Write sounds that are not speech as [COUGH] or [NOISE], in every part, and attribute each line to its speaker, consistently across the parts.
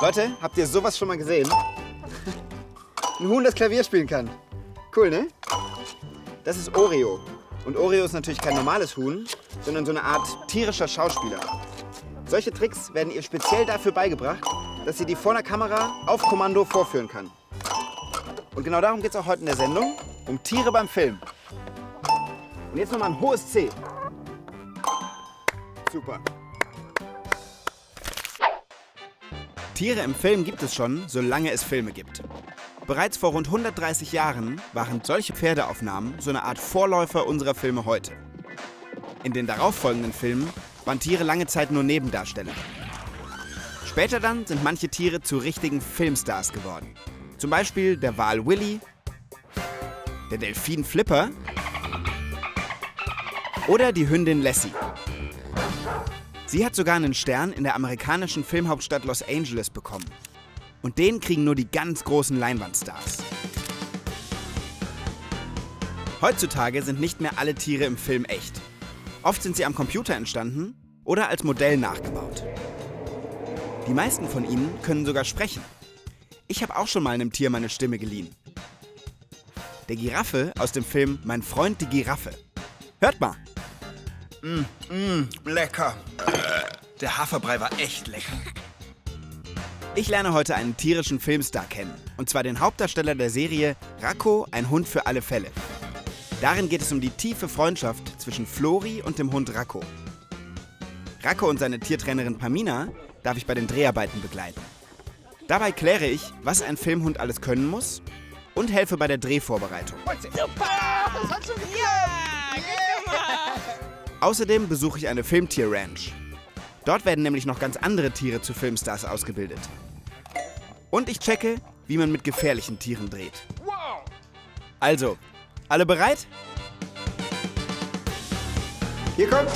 Speaker 1: Leute, habt ihr sowas schon mal gesehen? Ein Huhn, das Klavier spielen kann. Cool, ne? Das ist Oreo. Und Oreo ist natürlich kein normales Huhn, sondern so eine Art tierischer Schauspieler. Solche Tricks werden ihr speziell dafür beigebracht, dass sie die vor der Kamera auf Kommando vorführen kann. Und genau darum geht es auch heute in der Sendung, um Tiere beim Film. Und jetzt nochmal ein hohes C. Super. Tiere im Film gibt es schon, solange es Filme gibt. Bereits vor rund 130 Jahren waren solche Pferdeaufnahmen so eine Art Vorläufer unserer Filme heute. In den darauffolgenden Filmen waren Tiere lange Zeit nur Nebendarsteller. Später dann sind manche Tiere zu richtigen Filmstars geworden. Zum Beispiel der Wal Willy, der Delfin Flipper oder die Hündin Lassie. Sie hat sogar einen Stern in der amerikanischen Filmhauptstadt Los Angeles bekommen. Und den kriegen nur die ganz großen Leinwandstars. Heutzutage sind nicht mehr alle Tiere im Film echt. Oft sind sie am Computer entstanden oder als Modell nachgebaut. Die meisten von ihnen können sogar sprechen. Ich habe auch schon mal einem Tier meine Stimme geliehen. Der Giraffe aus dem Film Mein Freund die Giraffe. Hört mal.
Speaker 2: Mm, mm, lecker. Der Haferbrei war echt lecker.
Speaker 1: Ich lerne heute einen tierischen Filmstar kennen. Und zwar den Hauptdarsteller der Serie Racco, ein Hund für alle Fälle. Darin geht es um die tiefe Freundschaft zwischen Flori und dem Hund Racco. Racco und seine Tiertrainerin Pamina darf ich bei den Dreharbeiten begleiten. Dabei kläre ich, was ein Filmhund alles können muss und helfe bei der Drehvorbereitung. Außerdem besuche ich eine Filmtier-Ranch. Dort werden nämlich noch ganz andere Tiere zu Filmstars ausgebildet. Und ich checke, wie man mit gefährlichen Tieren dreht. Also, alle bereit? Hier kommt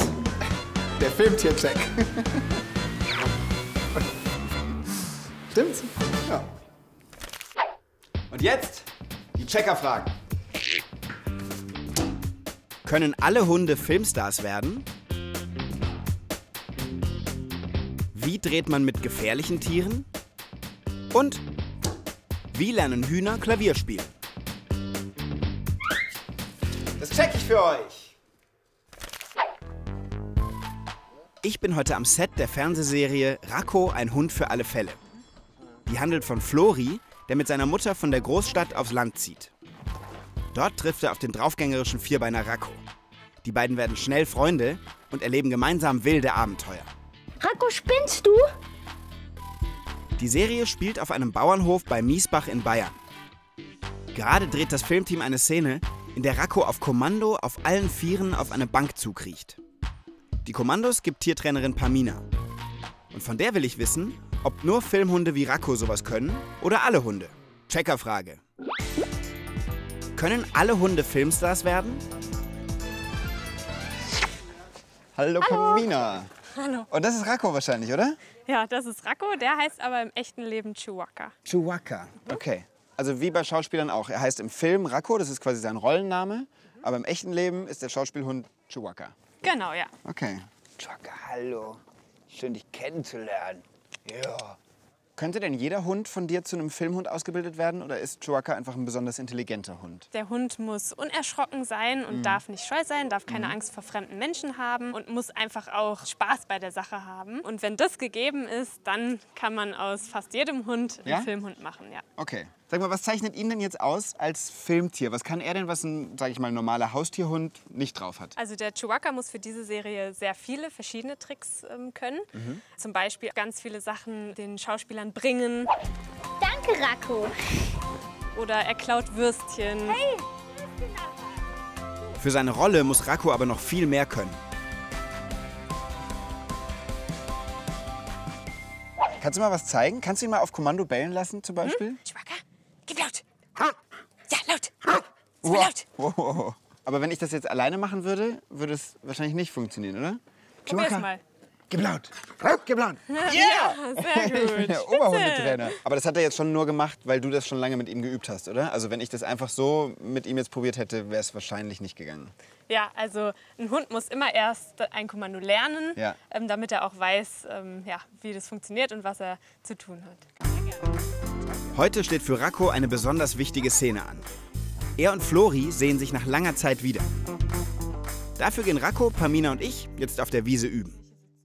Speaker 1: der Filmtier-Check. [LAUGHS] Stimmt's? Ja. Und jetzt die Checkerfragen. Können alle Hunde Filmstars werden? Wie dreht man mit gefährlichen Tieren? Und wie lernen Hühner Klavier spielen? Das check ich für euch. Ich bin heute am Set der Fernsehserie Racco, ein Hund für alle Fälle. Die handelt von Flori, der mit seiner Mutter von der Großstadt aufs Land zieht. Dort trifft er auf den draufgängerischen Vierbeiner Racco. Die beiden werden schnell Freunde und erleben gemeinsam wilde Abenteuer.
Speaker 3: Racco, spinnst du?
Speaker 1: Die Serie spielt auf einem Bauernhof bei Miesbach in Bayern. Gerade dreht das Filmteam eine Szene, in der Racco auf Kommando auf allen Vieren auf eine Bank zukriecht. Die Kommandos gibt Tiertrainerin Pamina. Und von der will ich wissen, ob nur Filmhunde wie Racco sowas können oder alle Hunde. Checkerfrage. Können alle Hunde Filmstars werden? Hallo, Pamina.
Speaker 4: Hallo.
Speaker 1: Und das ist Racco wahrscheinlich, oder?
Speaker 4: Ja, das ist Racco, der heißt aber im echten Leben Chewbacca.
Speaker 1: Chewbacca. Okay. Also wie bei Schauspielern auch. Er heißt im Film Racco, das ist quasi sein Rollenname. Aber im echten Leben ist der Schauspielhund Chewbacca.
Speaker 4: Genau, ja.
Speaker 1: Okay. Chewbacca, hallo. Schön, dich kennenzulernen. Ja. Könnte denn jeder Hund von dir zu einem Filmhund ausgebildet werden oder ist Chewbacca einfach ein besonders intelligenter Hund?
Speaker 4: Der Hund muss unerschrocken sein und
Speaker 1: Mhm.
Speaker 4: darf nicht scheu sein, darf keine
Speaker 1: Mhm.
Speaker 4: Angst vor fremden Menschen haben und muss einfach auch Spaß bei der Sache haben. Und wenn das gegeben ist, dann kann man aus fast jedem Hund einen
Speaker 1: Ja?
Speaker 4: Filmhund machen, ja.
Speaker 1: Okay. Sag mal, was zeichnet ihn denn jetzt aus als Filmtier? Was kann er denn, was ein, sag ich mal, normaler Haustierhund nicht drauf hat?
Speaker 4: Also der Chewbacca muss für diese Serie sehr viele verschiedene Tricks ähm, können.
Speaker 1: Mhm.
Speaker 4: Zum Beispiel ganz viele Sachen den Schauspielern bringen.
Speaker 3: Danke, Racco.
Speaker 4: Oder er klaut Würstchen.
Speaker 3: Hey!
Speaker 1: Für seine Rolle muss Racco aber noch viel mehr können. Kannst du mal was zeigen? Kannst du ihn mal auf Kommando bellen lassen zum Beispiel?
Speaker 4: Chewbacca, gib laut. Ja, laut.
Speaker 1: Wow.
Speaker 4: laut.
Speaker 1: Wow. Aber wenn ich das jetzt alleine machen würde, würde es wahrscheinlich nicht funktionieren, oder?
Speaker 4: Probier's mal.
Speaker 1: Geblaut. Geblaut.
Speaker 4: Ja, sehr gut. [LAUGHS]
Speaker 1: Der Oberhundetrainer. Aber das hat er jetzt schon nur gemacht, weil du das schon lange mit ihm geübt hast, oder? Also wenn ich das einfach so mit ihm jetzt probiert hätte, wäre es wahrscheinlich nicht gegangen.
Speaker 4: Ja, also ein Hund muss immer erst ein Kommando lernen,
Speaker 1: Ja.
Speaker 4: ähm, damit er auch weiß, ähm, ja, wie das funktioniert und was er zu tun hat.
Speaker 1: Heute steht für Racco eine besonders wichtige Szene an. Er und Flori sehen sich nach langer Zeit wieder. Dafür gehen Racco, Pamina und ich jetzt auf der Wiese üben.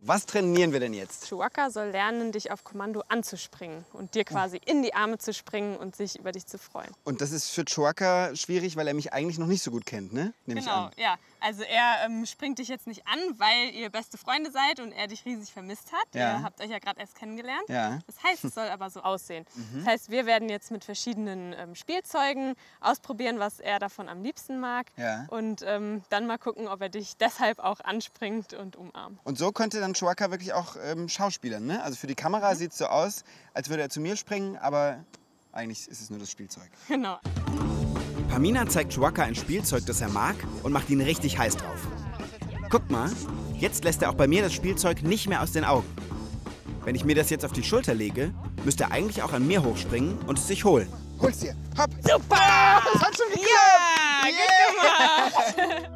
Speaker 1: Was trainieren wir denn jetzt?
Speaker 4: Chewbacca soll lernen, dich auf Kommando anzuspringen und dir quasi in die Arme zu springen und sich über dich zu freuen.
Speaker 1: Und das ist für Chewbacca schwierig, weil er mich eigentlich noch nicht so gut kennt, ne? Nehme ich
Speaker 4: Genau,
Speaker 1: an.
Speaker 4: ja. Also er ähm, springt dich jetzt nicht an, weil ihr beste Freunde seid und er dich riesig vermisst hat.
Speaker 1: Ja.
Speaker 4: Ihr habt euch ja gerade erst kennengelernt.
Speaker 1: Ja. Mhm.
Speaker 4: Das heißt, es soll aber so aussehen. [LAUGHS] Das heißt, wir werden jetzt mit verschiedenen ähm, Spielzeugen ausprobieren, was er davon am liebsten mag.
Speaker 1: Ja.
Speaker 4: Und ähm, dann mal gucken, ob er dich [LAUGHS] deshalb auch anspringt und umarmt.
Speaker 1: Und so könnte dann Chewbacca wirklich auch ähm, schauspielern, ne? Also für die Kamera sieht es so aus, als würde er zu mir springen, aber eigentlich ist es nur das Spielzeug. [LAUGHS]
Speaker 4: Genau.
Speaker 1: Pamina zeigt Chewbacca ein Spielzeug, das er mag und macht ihn richtig heiß drauf. Guckt mal, jetzt lässt er auch bei mir das Spielzeug nicht mehr aus den Augen. Wenn ich mir das jetzt auf die Schulter lege, müsste er eigentlich auch an mir hochspringen und es sich holen. Hol's dir. Hopp. Super! Das hat schon geklappt! Yeah,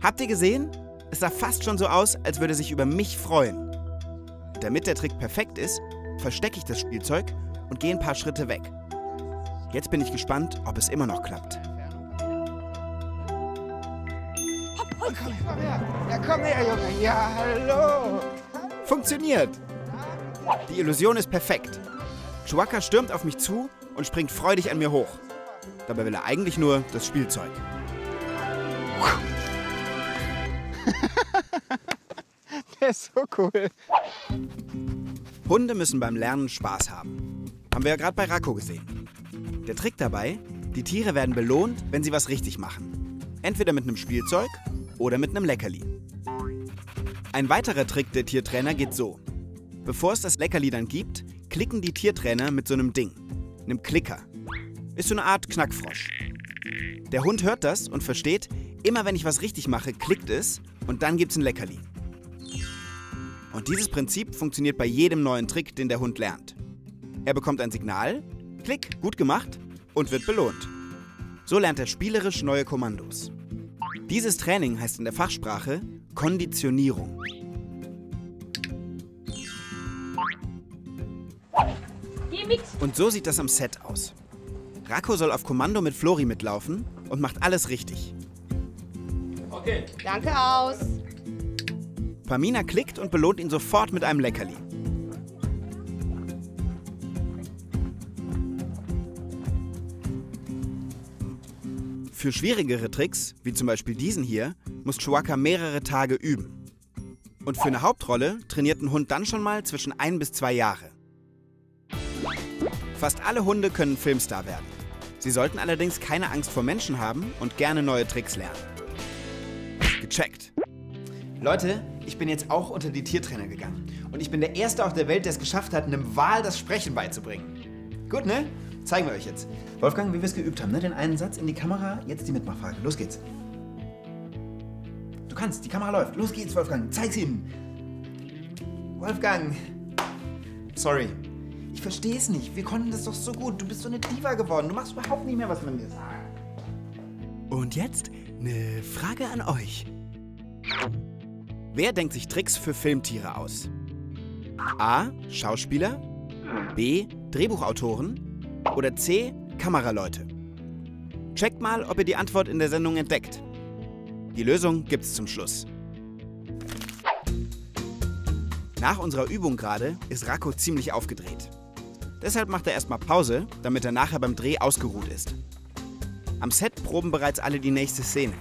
Speaker 1: [LAUGHS] Habt ihr gesehen? Es sah fast schon so aus, als würde er sich über mich freuen. Damit der Trick perfekt ist, verstecke ich das Spielzeug und gehe ein paar Schritte weg. Jetzt bin ich gespannt, ob es immer noch klappt.
Speaker 5: Ja, komm her, Junge. Ja, hallo.
Speaker 1: Funktioniert! Die Illusion ist perfekt. Chewbacca stürmt auf mich zu und springt freudig an mir hoch. Dabei will er eigentlich nur das Spielzeug. [LAUGHS]
Speaker 5: Der ist so cool.
Speaker 1: Hunde müssen beim Lernen Spaß haben. Haben wir ja gerade bei Racco gesehen. Der Trick dabei, die Tiere werden belohnt, wenn sie was richtig machen. Entweder mit einem Spielzeug oder mit einem Leckerli. Ein weiterer Trick der Tiertrainer geht so. Bevor es das Leckerli dann gibt, klicken die Tiertrainer mit so einem Ding, einem Klicker. Ist so eine Art Knackfrosch. Der Hund hört das und versteht, immer wenn ich was richtig mache, klickt es und dann gibt's ein Leckerli. Und dieses Prinzip funktioniert bei jedem neuen Trick, den der Hund lernt. Er bekommt ein Signal, klick, gut gemacht und wird belohnt. So lernt er spielerisch neue Kommandos. Dieses Training heißt in der Fachsprache Konditionierung. Und so sieht das am Set aus. Racco soll auf Kommando mit Flori mitlaufen und macht alles richtig.
Speaker 6: Danke aus.
Speaker 1: Pamina klickt und belohnt ihn sofort mit einem Leckerli. Für schwierigere Tricks, wie zum Beispiel diesen hier, muss Chewbacca mehrere Tage üben. Und für eine Hauptrolle trainiert ein Hund dann schon mal zwischen ein bis zwei Jahre. Fast alle Hunde können Filmstar werden. Sie sollten allerdings keine Angst vor Menschen haben und gerne neue Tricks lernen. Gecheckt. Leute, ich bin jetzt auch unter die Tiertrainer gegangen. Und ich bin der Erste auf der Welt, der es geschafft hat, einem Wal das Sprechen beizubringen. Gut, ne? Zeigen wir euch jetzt. Wolfgang, wie wir es geübt haben, ne? Den einen Satz in die Kamera, jetzt die Mitmachfrage. Los geht's. Du kannst, die Kamera läuft. Los geht's, Wolfgang. Zeig's ihm. Wolfgang. Sorry. Ich verstehe es nicht. Wir konnten das doch so gut. Du bist so eine Diva geworden. Du machst überhaupt nicht mehr, was man dir sagt. Und jetzt eine Frage an euch. Wer denkt sich Tricks für Filmtiere aus? A. Schauspieler, B. Drehbuchautoren oder C. Kameraleute? Checkt mal, ob ihr die Antwort in der Sendung entdeckt. Die Lösung gibt's zum Schluss. Nach unserer Übung gerade ist Racco ziemlich aufgedreht. Deshalb macht er erstmal Pause, damit er nachher beim Dreh ausgeruht ist. Am Set proben bereits alle die nächste Szene.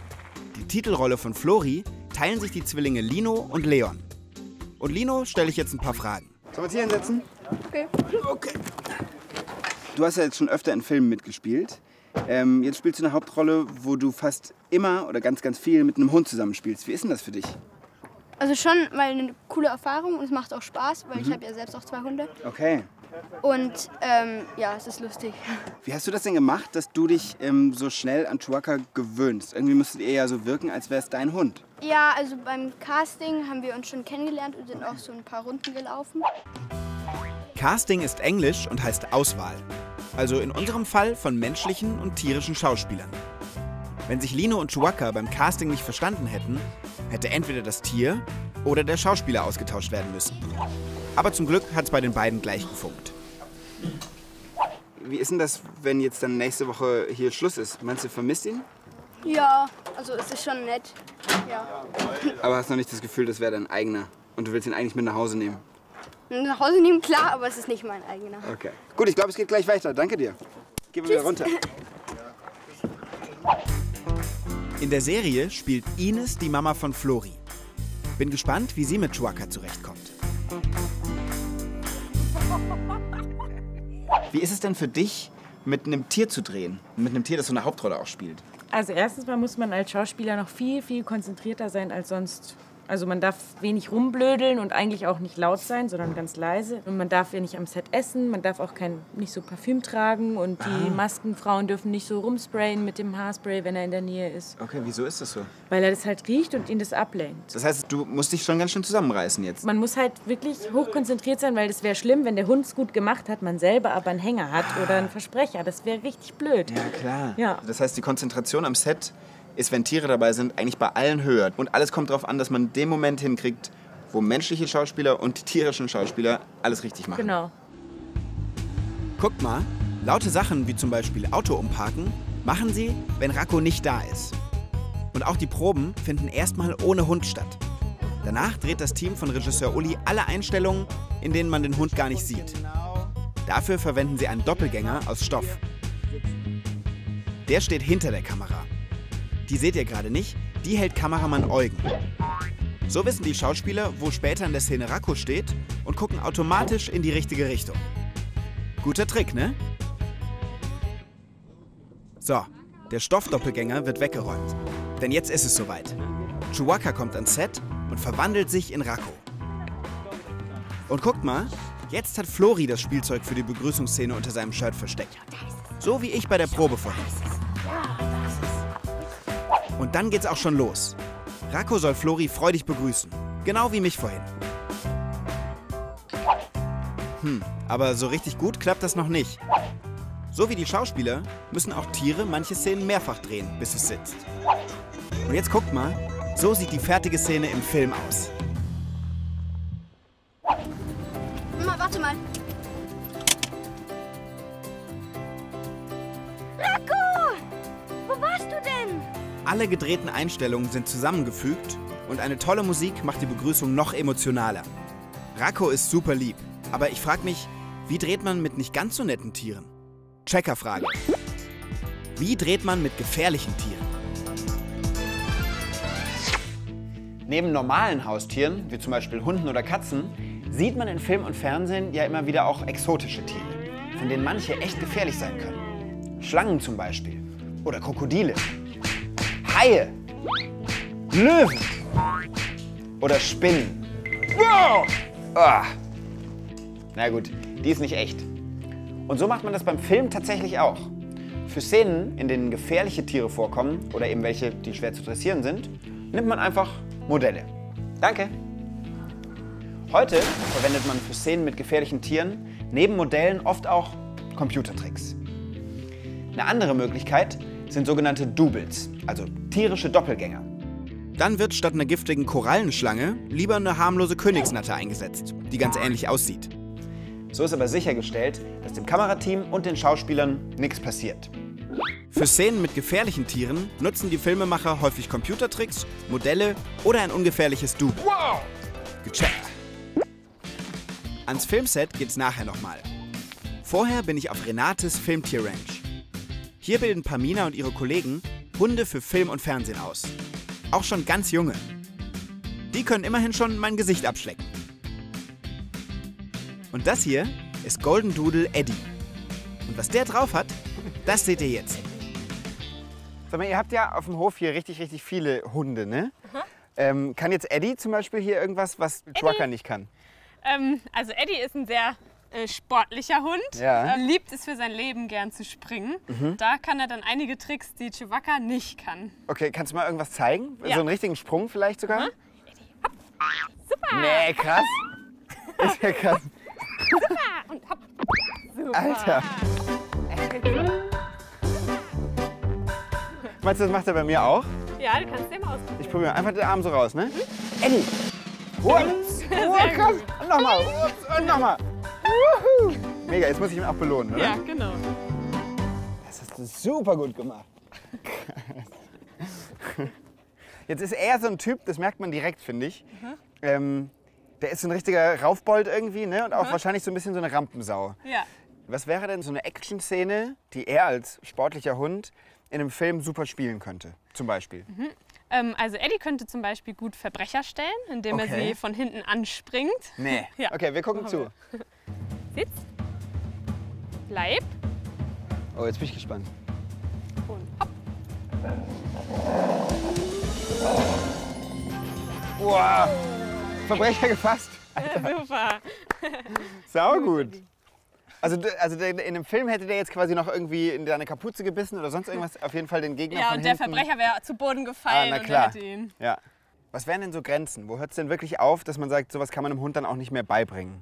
Speaker 1: Die Titelrolle von Flori teilen sich die Zwillinge Lino und Leon. Und Lino stelle ich jetzt ein paar Fragen. Sollen wir uns hier hinsetzen? Okay. Okay. Du hast ja jetzt schon öfter in Filmen mitgespielt. Ähm, jetzt spielst du eine Hauptrolle, wo du fast immer oder ganz, ganz viel mit einem Hund zusammenspielst. Wie ist denn das für dich?
Speaker 6: Also schon mal eine coole Erfahrung und es macht auch Spaß, weil ich habe ja selbst auch zwei Hunde.
Speaker 4: Okay.
Speaker 6: Und ähm, ja, es ist lustig. [LAUGHS]
Speaker 4: Wie hast du das denn gemacht, dass du dich ähm, so schnell an Chewbacca gewöhnst? Irgendwie müsstet ihr ja so wirken, als wäre es dein Hund.
Speaker 6: Ja, also beim Casting haben wir uns schon kennengelernt und sind auch so ein paar Runden gelaufen.
Speaker 1: Casting ist Englisch und heißt Auswahl. Also in unserem Fall von menschlichen und tierischen Schauspielern. Wenn sich Lino und Chewbacca beim Casting nicht verstanden hätten, hätte entweder das Tier oder der Schauspieler ausgetauscht werden müssen. Aber zum Glück hat es bei den beiden gleich gefunkt.
Speaker 4: Wie ist denn das, wenn jetzt dann nächste Woche hier Schluss ist? Meinst du, vermisst ihn?
Speaker 6: Ja, also es ist schon nett. Ja.
Speaker 4: Aber hast noch nicht das Gefühl, das wäre dein eigener. Und du willst ihn eigentlich mit nach Hause nehmen.
Speaker 6: Nach Hause nehmen, klar, aber es ist nicht mein eigener.
Speaker 4: Okay. Gut, ich glaube, es geht gleich weiter. Danke dir. Gehen wir wieder runter.
Speaker 1: In der Serie spielt Ines die Mama von Flori. Bin gespannt, wie sie mit Chewbacca zurechtkommt.
Speaker 4: Wie ist es denn für dich, mit einem Tier zu drehen? Mit einem Tier, das so eine Hauptrolle auch spielt?
Speaker 7: Also erstens mal muss man als Schauspieler noch viel, viel konzentrierter sein als sonst. Also man darf wenig rumblödeln und eigentlich auch nicht laut sein, sondern ganz leise. Und man darf ja nicht am Set essen, man darf auch kein, nicht so Parfüm tragen und die Maskenfrauen dürfen nicht so rumsprayen mit dem Haarspray, wenn er in der Nähe ist.
Speaker 4: Okay, wieso ist das so?
Speaker 7: Weil er das halt riecht und ihn das ablenkt.
Speaker 4: Das heißt, du musst dich schon ganz schön zusammenreißen jetzt.
Speaker 7: Man muss halt wirklich hochkonzentriert sein, weil das wäre schlimm, wenn der Hund es gut gemacht hat, man selber aber einen Hänger hat oder einen Versprecher. Das wäre richtig blöd.
Speaker 4: Ja, klar.
Speaker 7: Ja.
Speaker 4: Das heißt, die Konzentration am Set ist, wenn Tiere dabei sind, eigentlich bei allen höher. Und alles kommt darauf an, dass man den Moment hinkriegt, wo menschliche Schauspieler und die tierischen Schauspieler alles richtig machen.
Speaker 7: Genau.
Speaker 1: Guckt mal, laute Sachen wie zum Beispiel Auto umparken machen sie, wenn Racco nicht da ist. Und auch die Proben finden erstmal ohne Hund statt. Danach dreht das Team von Regisseur Uli alle Einstellungen, in denen man den Hund gar nicht sieht. Dafür verwenden sie einen Doppelgänger aus Stoff. Der steht hinter der Kamera. Die seht ihr gerade nicht, die hält Kameramann Eugen. So wissen die Schauspieler, wo später in der Szene Racco steht und gucken automatisch in die richtige Richtung. Guter Trick, ne? So, der Stoffdoppelgänger wird weggeräumt. Denn jetzt ist es soweit. Chewbacca kommt ans Set und verwandelt sich in Racco. Und guckt mal, jetzt hat Flori das Spielzeug für die Begrüßungsszene unter seinem Shirt versteckt. So wie ich bei der Probe vorhin. Und dann geht's auch schon los. Racco soll Flori freudig begrüßen. Genau wie mich vorhin. Hm, aber so richtig gut klappt das noch nicht. So wie die Schauspieler müssen auch Tiere manche Szenen mehrfach drehen, bis es sitzt. Und jetzt guckt mal, so sieht die fertige Szene im Film aus. Alle gedrehten Einstellungen sind zusammengefügt und eine tolle Musik macht die Begrüßung noch emotionaler. Racco ist super lieb, aber ich frage mich, wie dreht man mit nicht ganz so netten Tieren? Checkerfrage. Wie dreht man mit gefährlichen Tieren?
Speaker 4: Neben normalen Haustieren, wie zum Beispiel Hunden oder Katzen, sieht man in Film und Fernsehen ja immer wieder auch exotische Tiere, von denen manche echt gefährlich sein können. Schlangen zum Beispiel. Oder Krokodile. Haie. Löwen. Oder Spinnen. Wow! Ah. Na gut, die ist nicht echt. Und so macht man das beim Film tatsächlich auch. Für Szenen, in denen gefährliche Tiere vorkommen oder eben welche, die schwer zu dressieren sind, nimmt man einfach Modelle. Danke. Heute verwendet man für Szenen mit gefährlichen Tieren neben Modellen oft auch Computertricks. Eine andere Möglichkeit sind sogenannte Doubles, also tierische Doppelgänger.
Speaker 1: Dann wird statt einer giftigen Korallenschlange lieber eine harmlose Königsnatter eingesetzt, die ganz ähnlich aussieht.
Speaker 4: So ist aber sichergestellt, dass dem Kamerateam und den Schauspielern nichts passiert.
Speaker 1: Für Szenen mit gefährlichen Tieren nutzen die Filmemacher häufig Computertricks, Modelle oder ein ungefährliches Double. Gecheckt. Ans Filmset geht's nachher nochmal. Vorher bin ich auf Renates Filmtier-Ranch. Hier bilden Pamina und ihre Kollegen Hunde für Film und Fernsehen aus. Auch schon ganz junge. Die können immerhin schon mein Gesicht abschlecken. Und das hier ist Golden Doodle Eddie. Und was der drauf hat, das seht ihr jetzt.
Speaker 4: Sag mal, ihr habt ja auf dem Hof hier richtig, richtig viele Hunde, ne?
Speaker 1: Ähm, kann jetzt Eddie zum Beispiel hier irgendwas, was Trucker nicht kann?
Speaker 4: Ähm, also Eddie ist ein sehr äh, sportlicher Hund.
Speaker 1: Ja. Mhm.
Speaker 4: Er liebt es für sein Leben gern zu springen. Da kann er dann einige Tricks, die Chewbacca nicht kann.
Speaker 1: Okay, kannst du mal irgendwas zeigen?
Speaker 4: Ja.
Speaker 1: So einen richtigen Sprung vielleicht sogar?
Speaker 4: Super!
Speaker 1: Nee, krass. [LAUGHS] Ist ja krass.
Speaker 4: Und hopp. Super.
Speaker 1: Alter. Meinst du, das macht er bei mir auch?
Speaker 4: Ja, du kannst den mal ausprobieren.
Speaker 1: Ich probiere einfach den Arm so raus, ne? Eddie! Ups! [LAUGHS] Oh, krass! Und nochmal! Ups! Und nochmal! Mega, jetzt muss ich ihn auch belohnen, oder?
Speaker 4: Ja, genau.
Speaker 1: Das hast du super gut gemacht. [LAUGHS] Jetzt ist er so ein Typ, das merkt man direkt, finde ich. Ähm, der ist so ein richtiger Raufbold irgendwie, ne? Und auch wahrscheinlich so ein bisschen so eine Rampensau.
Speaker 4: Ja.
Speaker 1: Was wäre denn so eine Action-Szene, die er als sportlicher Hund in einem Film super spielen könnte? Zum Beispiel.
Speaker 4: Ähm, also Eddie könnte zum Beispiel gut Verbrecher stellen, indem er
Speaker 1: Okay.
Speaker 4: sie von hinten anspringt.
Speaker 1: Nee. [LAUGHS]
Speaker 4: Ja.
Speaker 1: Okay, wir gucken zu.
Speaker 4: Sitz. Bleib.
Speaker 1: Oh, jetzt bin ich gespannt.
Speaker 4: Und hopp.
Speaker 1: Wow! Verbrecher gefasst. [LAUGHS]
Speaker 4: Super.
Speaker 1: Sau gut. Also, also in dem Film hätte der jetzt quasi noch irgendwie in deine Kapuze gebissen oder sonst irgendwas. Auf jeden Fall den Gegner
Speaker 4: Ja, und der
Speaker 1: hinten.
Speaker 4: Verbrecher wäre zu Boden
Speaker 1: Ah,
Speaker 4: gefallen
Speaker 1: na
Speaker 4: und
Speaker 1: klar.
Speaker 4: er hätte ihn.
Speaker 1: Ja. Was wären denn so Grenzen? Wo hört es denn wirklich auf, dass man sagt, sowas kann man einem Hund dann auch nicht mehr beibringen?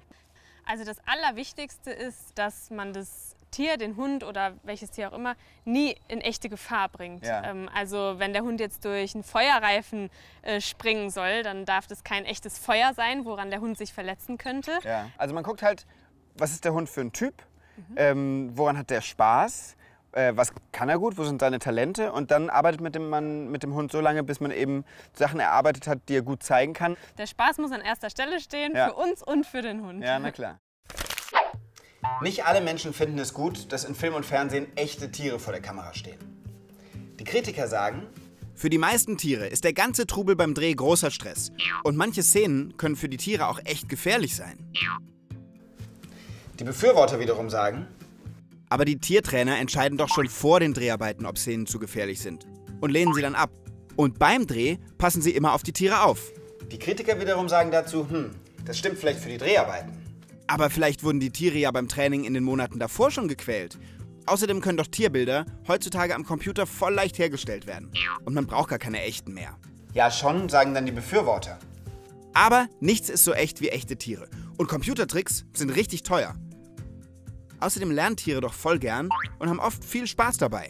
Speaker 4: Also das Allerwichtigste ist, dass man das Tier, den Hund oder welches Tier auch immer, nie in echte Gefahr bringt.
Speaker 1: Ja.
Speaker 4: Ähm, also wenn der Hund jetzt durch einen Feuerreifen äh, springen soll, dann darf das kein echtes Feuer sein, woran der Hund sich verletzen könnte.
Speaker 1: Ja. Also man guckt halt, was ist der Hund für ein Typ? Ähm, woran hat der Spaß? Äh, was kann er gut? Wo sind seine Talente? Und dann arbeitet mit dem, man, mit dem Hund so lange, bis man eben Sachen erarbeitet hat, die er gut zeigen kann.
Speaker 4: Der Spaß muss an erster Stelle stehen,
Speaker 1: Ja.
Speaker 4: für uns und für den Hund.
Speaker 1: Ja, na klar. Nicht alle Menschen finden es gut, dass in Film und Fernsehen echte Tiere vor der Kamera stehen. Die Kritiker sagen,
Speaker 8: Für die meisten Tiere ist der ganze Trubel beim Dreh großer Stress. Und manche Szenen können für die Tiere auch echt gefährlich sein.
Speaker 1: die Befürworter wiederum sagen,
Speaker 8: Aber die Tiertrainer entscheiden doch schon vor den Dreharbeiten, ob Szenen zu gefährlich sind. Und lehnen sie dann ab. Und beim Dreh passen sie immer auf die Tiere auf.
Speaker 1: die Kritiker wiederum sagen dazu, hm, das stimmt vielleicht für die Dreharbeiten.
Speaker 8: Aber vielleicht wurden die Tiere ja beim Training in den Monaten davor schon gequält. Außerdem können doch Tierbilder heutzutage am Computer voll leicht hergestellt werden. Und man braucht gar keine echten mehr.
Speaker 1: Ja, schon, sagen dann die Befürworter.
Speaker 8: Aber nichts ist so echt wie echte Tiere. Und Computertricks sind richtig teuer. Außerdem lernen Tiere doch voll gern und haben oft viel Spaß dabei.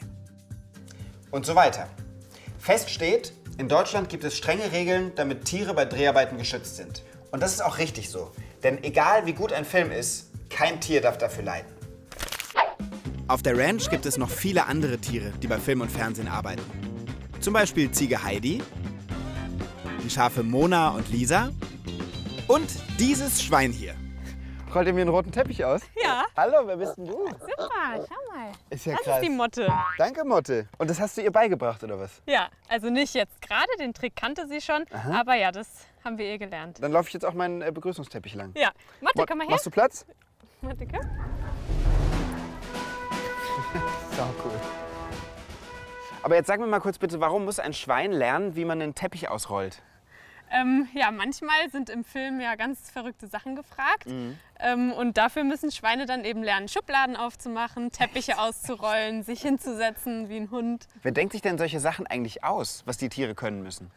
Speaker 1: Und so weiter. Fest steht, in Deutschland gibt es strenge Regeln, damit Tiere bei Dreharbeiten geschützt sind. Und das ist auch richtig so. Denn egal wie gut ein Film ist, kein Tier darf dafür leiden.
Speaker 8: Auf der Ranch gibt es noch viele andere Tiere, die bei Film und Fernsehen arbeiten. Zum Beispiel Ziege Heidi, die Schafe Mona und Lisa und dieses Schwein hier.
Speaker 1: Rollt ihr mir einen roten Teppich aus?
Speaker 4: Ja.
Speaker 1: Hallo, wer bist denn du?
Speaker 4: Super, schau mal.
Speaker 1: Ist ja
Speaker 4: Das
Speaker 1: krass.
Speaker 4: ist die Motte.
Speaker 1: Danke, Motte. Und das hast du ihr beigebracht, oder was?
Speaker 4: Ja, also nicht jetzt gerade, den Trick kannte sie schon, aber ja, das haben wir ihr gelernt.
Speaker 1: Dann laufe ich jetzt auch meinen äh, Begrüßungsteppich lang.
Speaker 4: Ja, Motte,
Speaker 1: Mo-
Speaker 4: komm mal her.
Speaker 1: Machst du Platz?
Speaker 4: Motte, komm. [LAUGHS]
Speaker 1: Sau cool. Aber jetzt sag mir mal kurz bitte, warum muss ein Schwein lernen, wie man einen Teppich ausrollt?
Speaker 4: Ähm, ja, manchmal sind im Film ja ganz verrückte Sachen gefragt.
Speaker 1: Mhm.
Speaker 4: Ähm, und dafür müssen Schweine dann eben lernen, Schubladen aufzumachen, Teppiche auszurollen, sich hinzusetzen wie ein Hund.
Speaker 1: Wer denkt sich denn solche Sachen eigentlich aus, was die Tiere können müssen?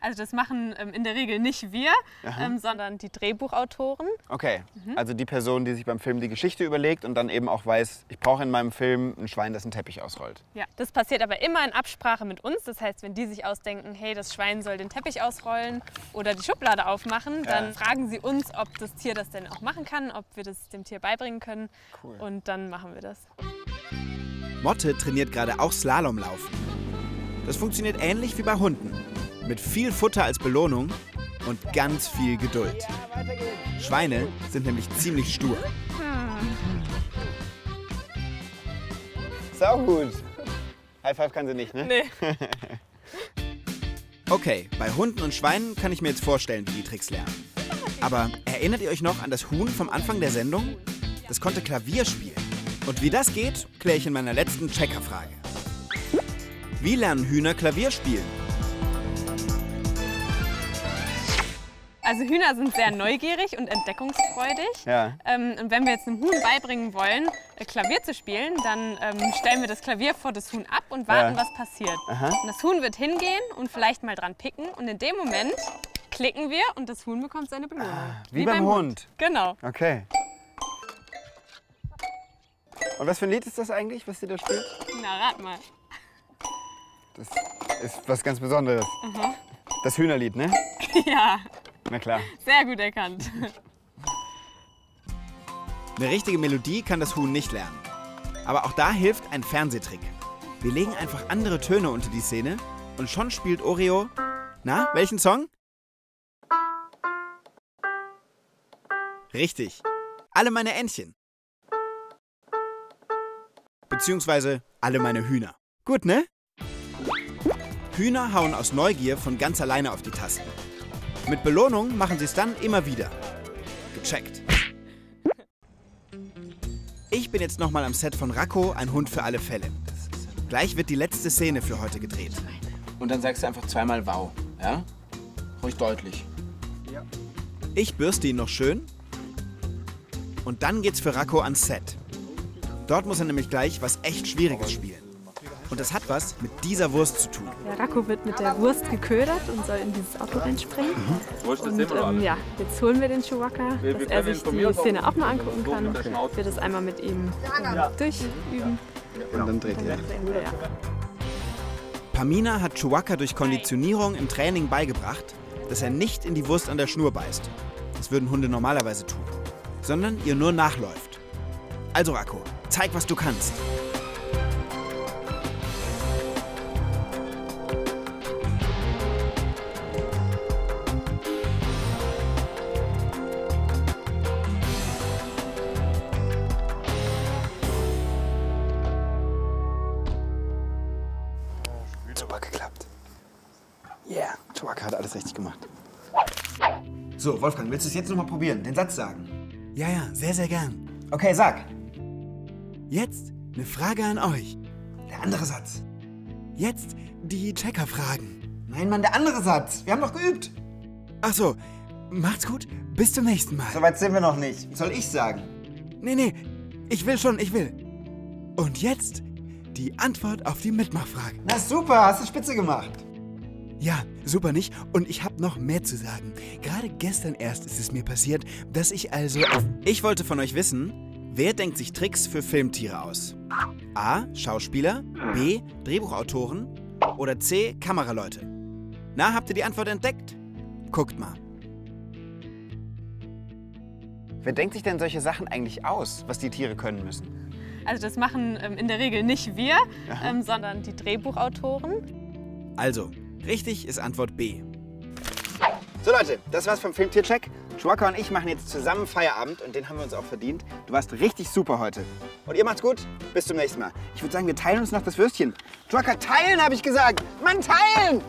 Speaker 4: Also das machen ähm, in der Regel nicht wir, ähm, sondern die Drehbuchautoren.
Speaker 1: Okay, also die Person, die sich beim Film die Geschichte überlegt und dann eben auch weiß, ich brauche in meinem Film ein Schwein, das einen Teppich ausrollt.
Speaker 4: Ja, das passiert aber immer in Absprache mit uns. Das heißt, wenn die sich ausdenken, hey, das Schwein soll den Teppich ausrollen oder die Schublade aufmachen, dann fragen sie uns, ob das Tier das denn auch machen kann, ob wir das dem Tier beibringen können. Und dann machen wir das.
Speaker 8: Motte trainiert gerade auch Slalomlaufen. Das funktioniert ähnlich wie bei Hunden. Mit viel Futter als Belohnung und ganz viel Geduld. Schweine sind nämlich ziemlich stur.
Speaker 1: Sau gut. High Five kann sie nicht, ne?
Speaker 4: Nee. [LAUGHS]
Speaker 8: Okay, bei Hunden und Schweinen kann ich mir jetzt vorstellen, wie die Tricks lernen. Aber erinnert ihr euch noch an das Huhn vom Anfang der Sendung? Das konnte Klavier spielen. Und wie das geht, kläre ich in meiner letzten Checkerfrage. Wie lernen Hühner Klavier spielen?
Speaker 4: Also Hühner sind sehr neugierig und entdeckungsfreudig.
Speaker 2: Ja.
Speaker 4: Ähm, und wenn wir jetzt einem Huhn beibringen wollen, äh, Klavier zu spielen, dann ähm, stellen wir das Klavier vor das Huhn ab und warten,
Speaker 2: Ja.
Speaker 4: was passiert.
Speaker 2: Aha.
Speaker 4: Und das Huhn wird hingehen und vielleicht mal dran picken. Und in dem Moment klicken wir und das Huhn bekommt seine Belohnung.
Speaker 2: Ah, wie beim Hund.
Speaker 4: Genau.
Speaker 2: Okay. Und was für ein Lied ist das eigentlich, was ihr da spielt?
Speaker 4: Na, rat mal.
Speaker 2: Das ist was ganz Besonderes. Das Hühnerlied, ne? [LAUGHS]
Speaker 4: ja,
Speaker 2: Na klar.
Speaker 4: sehr gut erkannt.
Speaker 1: Eine richtige Melodie kann das Huhn nicht lernen. Aber auch da hilft ein Fernsehtrick. Wir legen einfach andere Töne unter die Szene und schon spielt Oreo. Na, welchen Song? Richtig. Alle meine Entchen. Beziehungsweise alle meine Hühner. Gut, ne? Hühner hauen aus Neugier von ganz alleine auf die Tasten. Mit Belohnung machen sie es dann immer wieder. Gecheckt. Ich bin jetzt nochmal am Set von Racco, ein Hund für alle Fälle. Gleich wird die letzte Szene für heute gedreht.
Speaker 9: Und dann sagst du einfach zweimal Wow. Ja? Ruhig deutlich.
Speaker 1: Ich bürste ihn noch schön. Und dann geht's für Racco ans Set. Dort muss er nämlich gleich was echt Schwieriges spielen. Und das hat was mit dieser Wurst zu tun.
Speaker 10: Der Racco wird mit der Wurst geködert und soll in dieses Auto reinspringen. Und ähm, ja, jetzt holen wir den Chihuahua, dass er sich die Szene auch mal angucken kann. Wir das einmal mit ihm durchüben.
Speaker 2: Und dann dreht ihr.
Speaker 10: Ja.
Speaker 1: Pamina hat Chewbacca durch Konditionierung im Training beigebracht, dass er nicht in die Wurst an der Schnur beißt. Das würden Hunde normalerweise tun. Sondern ihr nur nachläuft. Also Racco, zeig, was du kannst. So, Wolfgang, willst du es jetzt nochmal probieren? Den Satz sagen. Ja, ja, sehr, sehr gern.
Speaker 2: Okay, sag.
Speaker 1: Jetzt eine Frage an euch.
Speaker 2: Der andere Satz.
Speaker 1: Jetzt die Checker-Fragen.
Speaker 2: Nein, Mann, der andere Satz. Wir haben doch geübt.
Speaker 1: Ach so, macht's gut. Bis zum nächsten Mal.
Speaker 2: Soweit sind wir noch nicht. Soll ich sagen?
Speaker 1: Nee, nee, ich will schon, ich will. Und jetzt die Antwort auf die Mitmachfrage.
Speaker 2: Na super, hast du spitze gemacht.
Speaker 1: Ja, super nicht. Und ich habe noch mehr zu sagen. Gerade gestern erst ist es mir passiert, dass ich also auf... Ich wollte von euch wissen, wer denkt sich Tricks für Filmtiere aus? A. Schauspieler, B. Drehbuchautoren oder C. Kameraleute? Na, habt ihr die Antwort entdeckt? Guckt mal.
Speaker 2: Wer denkt sich denn solche Sachen eigentlich aus, was die Tiere können müssen?
Speaker 4: Also das machen ähm, in der Regel nicht wir, ähm, sondern die Drehbuchautoren.
Speaker 1: Also, richtig ist Antwort B.
Speaker 2: So Leute, das war's vom Filmtiercheck. Chewbacca und ich machen jetzt zusammen Feierabend und den haben wir uns auch verdient. Du warst richtig super heute. Und ihr macht's gut. Bis zum nächsten Mal. Ich würde sagen, wir teilen uns noch das Würstchen. Chewbacca, teilen, habe ich gesagt. Mann, teilen!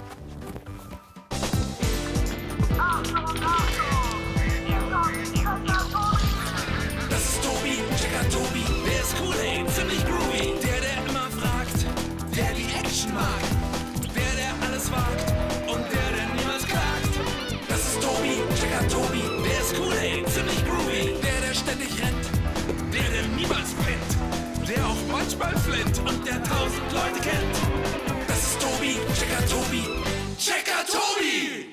Speaker 11: Manchmal flinnt und der tausend Leute kennt. Das ist Tobi, Checker Tobi, Checker Tobi!